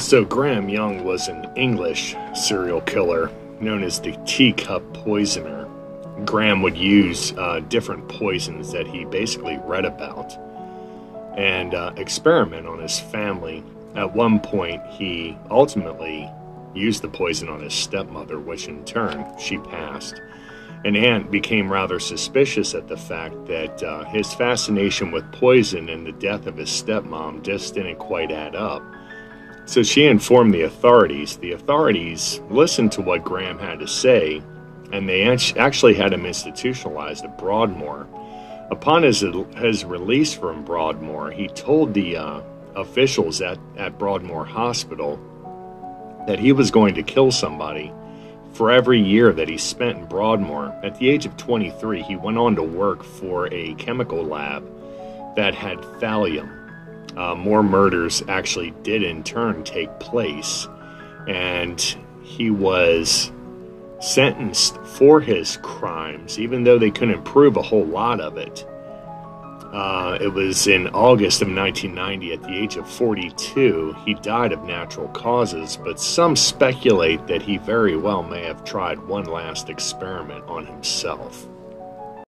So, Graham Young was an English serial killer known as the teacup poisoner. Graham would use uh, different poisons that he basically read about and uh, experiment on his family. At one point, he ultimately used the poison on his stepmother, which in turn she passed. And Aunt became rather suspicious at the fact that uh, his fascination with poison and the death of his stepmom just didn't quite add up. So she informed the authorities. The authorities listened to what Graham had to say, and they actually had him institutionalized at Broadmoor. Upon his, his release from Broadmoor, he told the uh, officials at, at Broadmoor Hospital that he was going to kill somebody for every year that he spent in Broadmoor. At the age of 23, he went on to work for a chemical lab that had thallium. Uh, more murders actually did in turn take place, and he was sentenced for his crimes, even though they couldn't prove a whole lot of it. Uh, it was in August of 1990, at the age of 42, he died of natural causes, but some speculate that he very well may have tried one last experiment on himself.